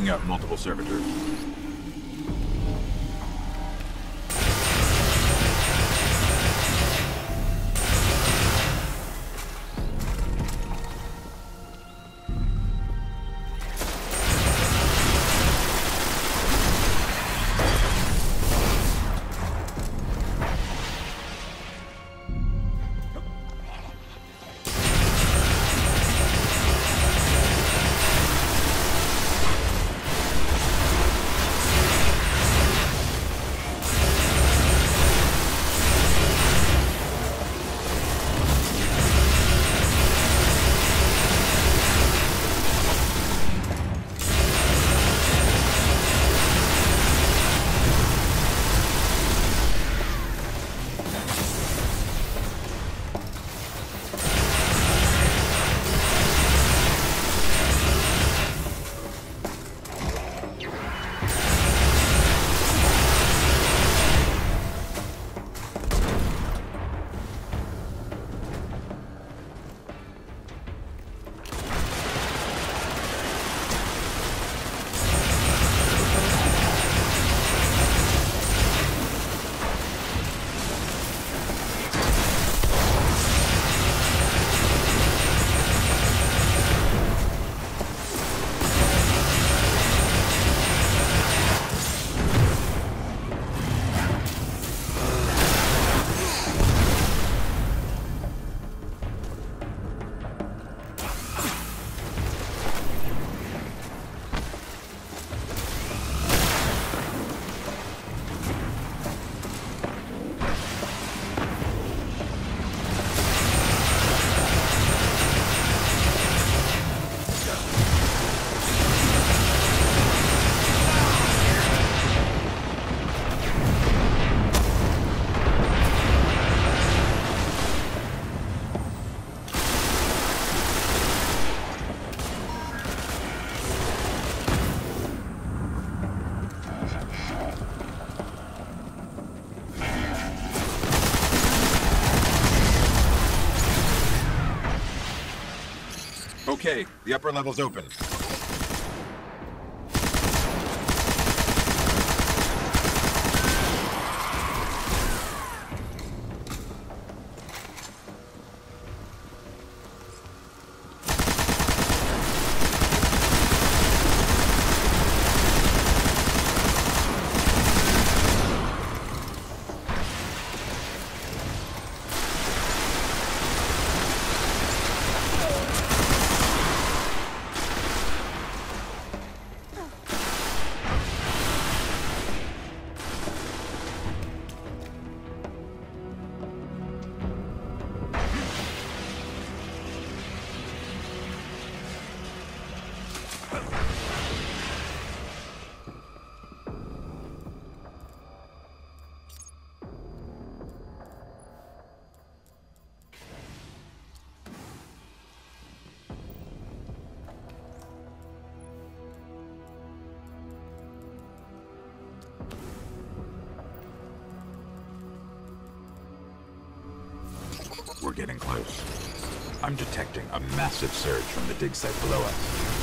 taking out multiple servitors. The upper level's open. We're getting close. I'm detecting a massive surge from the dig site below us.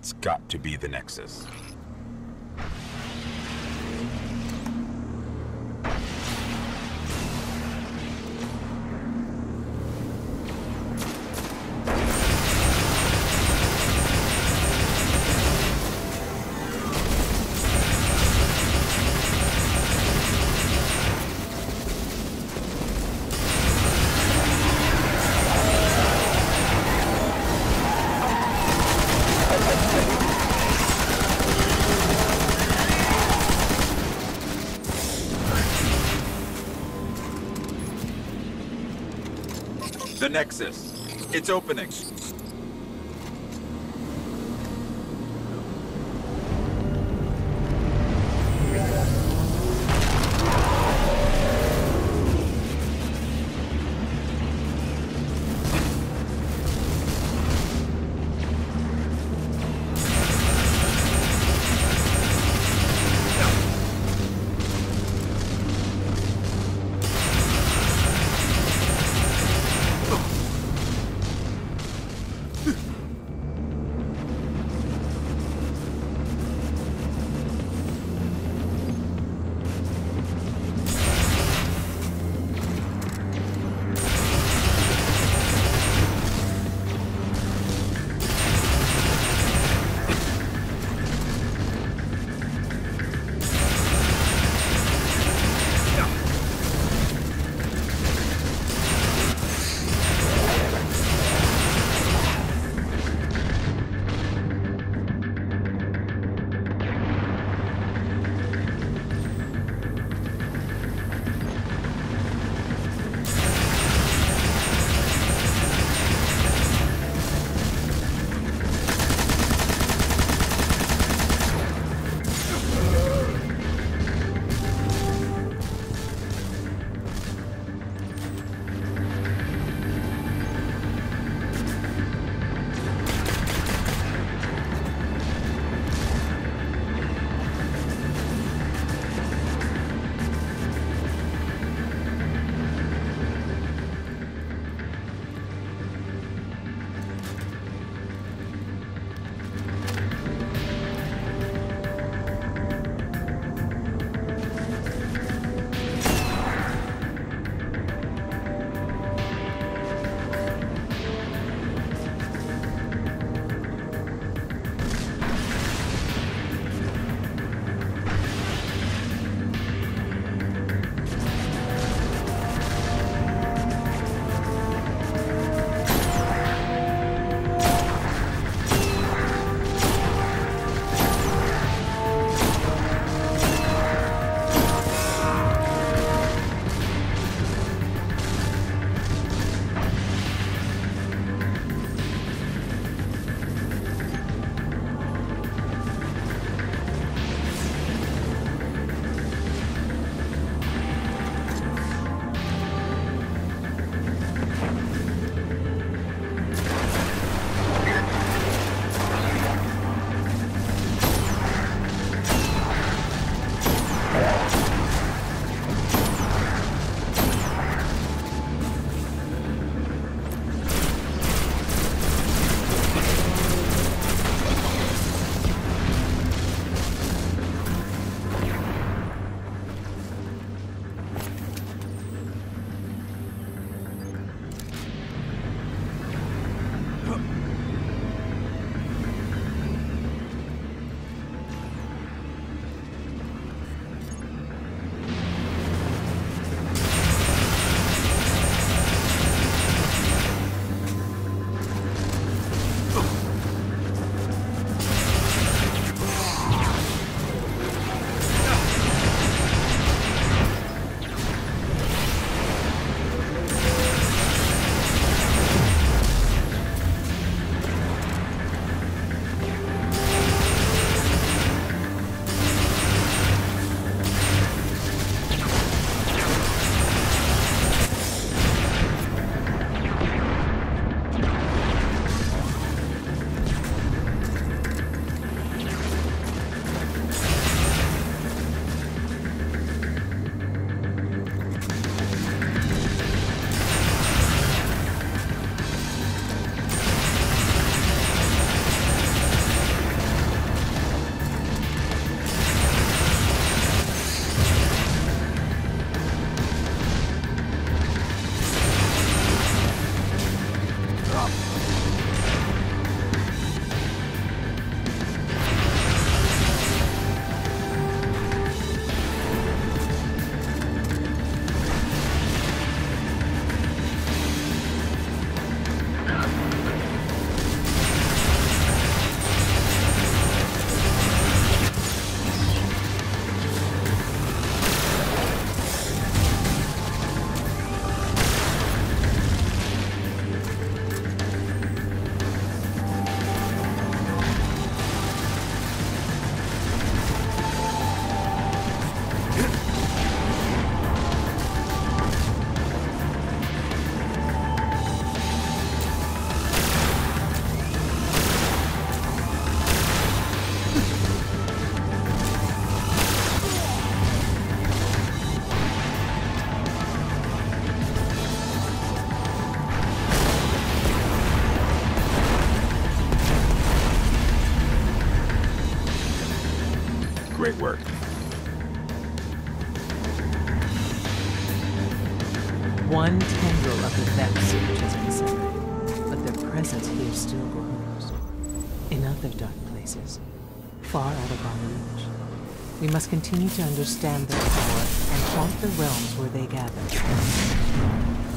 That's got to be the Nexus. Nexus. It's opening. One tendril of the Vex surge has been severed, but their presence here still grows. In other dark places, far out of our reach. We must continue to understand their power and haunt the realms where they gather.